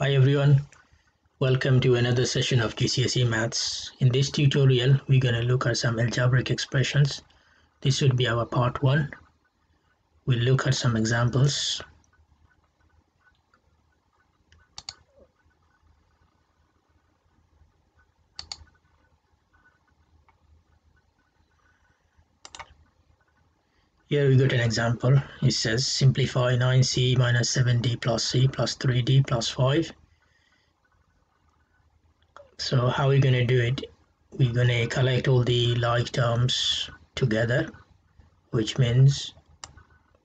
Hi everyone, welcome to another session of GCSE Maths. In this tutorial, we're going to look at some algebraic expressions. This would be our part 1. We'll look at some examples. Here we got an example. It says simplify 9c minus 7d plus c plus 3d plus 5. So how are we going to do it? We're going to collect all the like terms together, which means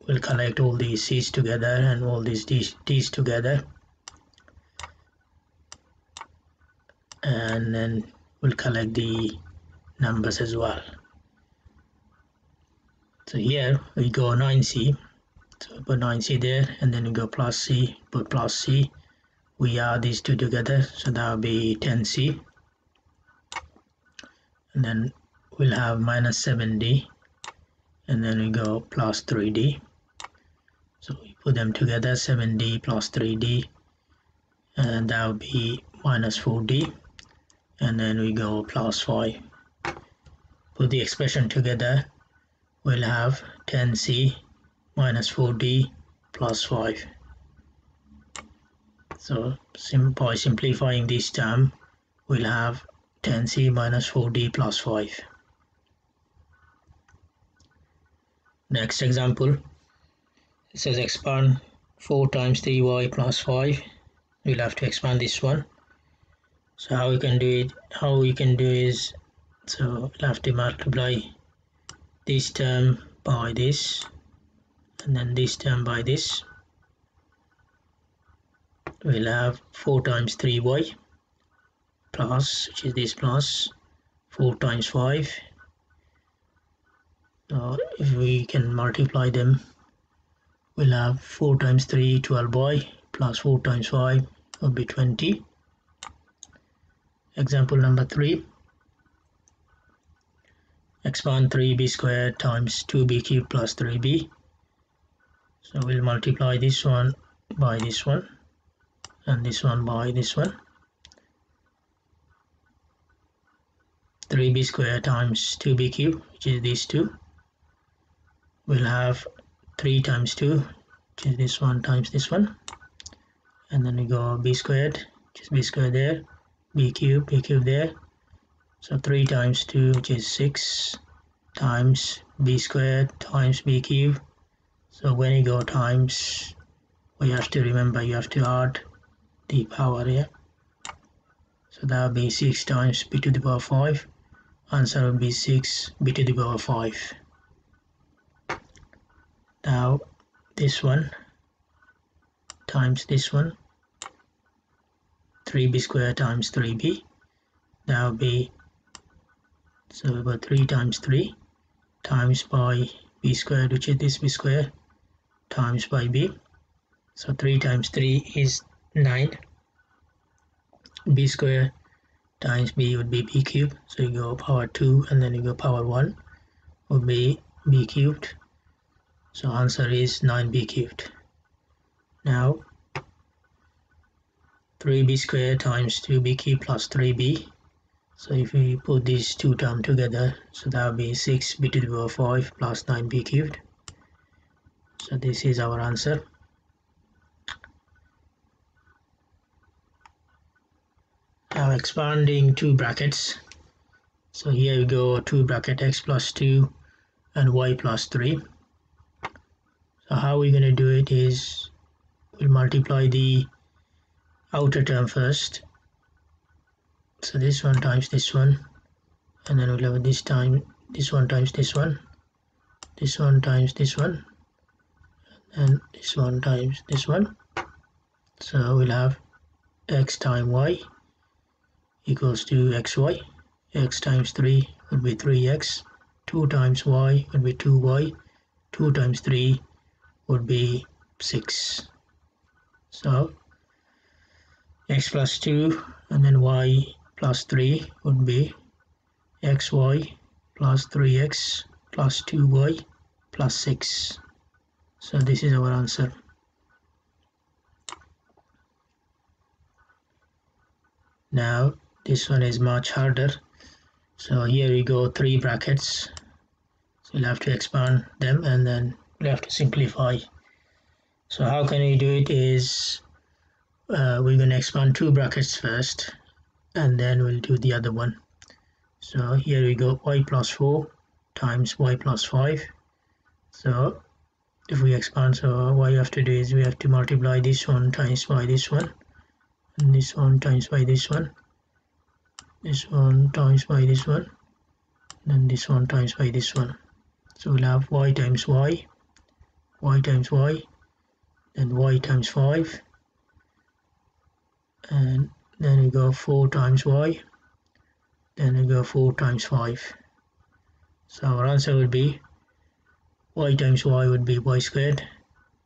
we'll collect all these c's together and all these d's together. And then we'll collect the numbers as well so here we go 9c so put 9c there and then we go plus c put plus c. We add these two together so that will be 10c and then we'll have minus 7d and then we go plus 3d so we put them together 7d plus 3d and that will be minus 4d and then we go plus 5 put the expression together we'll have 10c minus 4d plus 5 so sim by simplifying this term we'll have 10c minus 4d plus 5 next example. It says expand 4 times 3y plus 5 we'll have to expand this one. So how we can do it how we can do is so we'll have to multiply this term by this and then this term by this. We'll have 4 times 3y plus which is this plus 4 times 5 so if we can multiply them we'll have 4 times 3 12y plus 4 times 5 will be 20 example number 3 expand 3b squared times 2b cubed plus 3b so we'll multiply this one by this one and this one by this one. 3b squared times 2b cubed which is these two. We'll have 3 times 2 which is this one times this one. And then we go b squared which is b squared there b cubed b cubed there so 3 times 2 which is 6 times b squared times b cubed. So when you go times, we have to remember you have to add the power here. So that will be 6 times b to the power 5. Answer will be 6 b to the power 5. Now this one times this one 3b squared times 3b that will be so we got 3 times 3 times by b squared which is this b squared times by b. So 3 times 3 is 9 b squared times b would be b cubed. So you go power 2 and then you go power 1 would be b cubed. So answer is 9b cubed. Now 3b squared times 2b cubed plus 3b so if we put these two terms together, so that will be 6 b to the power 5 plus 9b cubed. So this is our answer. Now expanding two brackets. So here we go two bracket x plus 2 and y plus 3. So how we're going to do it is we'll multiply the outer term first so this one times this one. And then we'll have this time this one times this one. This one times this one. And this one times this one. So we'll have x times y equals to xy. X times 3 would be 3x 2 times y would be 2y 2 times 3 would be 6 so x plus 2 and then y plus 3 would be xy plus 3x plus 2y plus 6 so this is our answer. Now this one is much harder. So here we go three brackets. So you'll have to expand them and then we have to simplify. So how can we do it is uh, we're going to expand two brackets first and then we'll do the other one. So here we go y plus 4 times y plus 5 so if we expand so what you have to do is we have to multiply this one times by this one and this one times by this one this one times by this one then this one times by this one. So we'll have y times y y times y then y times 5 and then we go 4 times y. Then we go 4 times 5 so our answer would be y times y would be y squared.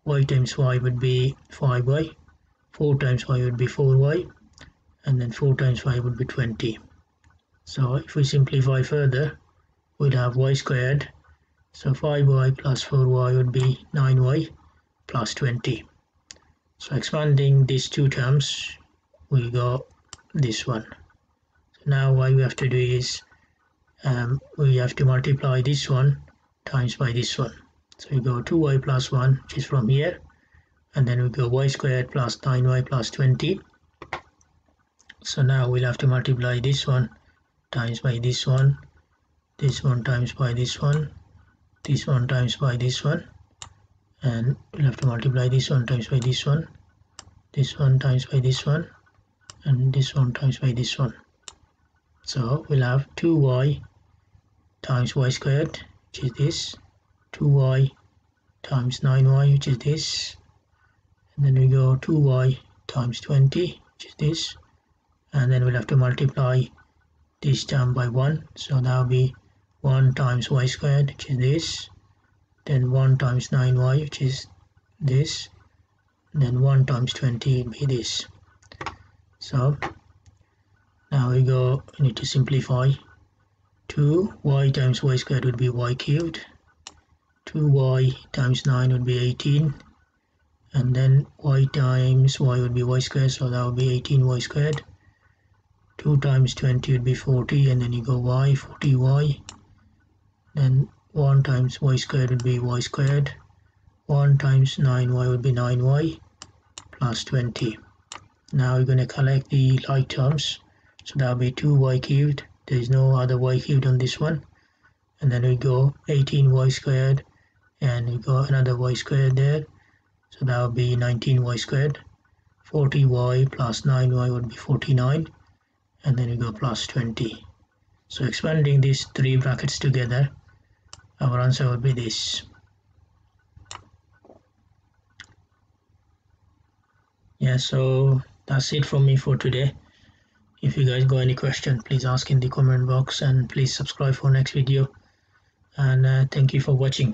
Y times y would be 5y 4 times y would be 4y and then 4 times 5 would be 20 so if we simplify further we'd have y squared. So 5y plus 4y would be 9y plus 20 so expanding these two terms we got this one. So now what we have to do is um, we have to multiply this one times by this one. So we go 2y plus 1 which is from here and then we go y squared plus 9y plus 20 so now we'll have to multiply this one times by this one this one times by this one this one times by this one and we'll have to multiply this one times by this one this one times by this one and this one times by this one. So we'll have 2y times y squared which is this 2y times 9y which is this and then we go 2y times 20 which is this and then we'll have to multiply this term by 1 so that will be 1 times y squared which is this then 1 times 9y which is this then 1 times 20 will be this so now we go we need to simplify. 2 y times y squared would be y cubed. 2y times 9 would be 18 and then y times y would be y squared so that would be 18y squared. 2 times 20 would be 40 and then you go y 40y then 1 times y squared would be y squared. 1 times 9y would be 9y plus 20 now we're going to collect the like terms so that will be 2y cubed. There is no other y cubed on this one. And then we go 18y squared and we go another y squared there. So that would be 19y squared. 40y plus 9y would be 49 and then we go plus 20 so expanding these three brackets together our answer would be this. Yeah so that's it from me for today. If you guys got any question please ask in the comment box and please subscribe for next video. And uh, thank you for watching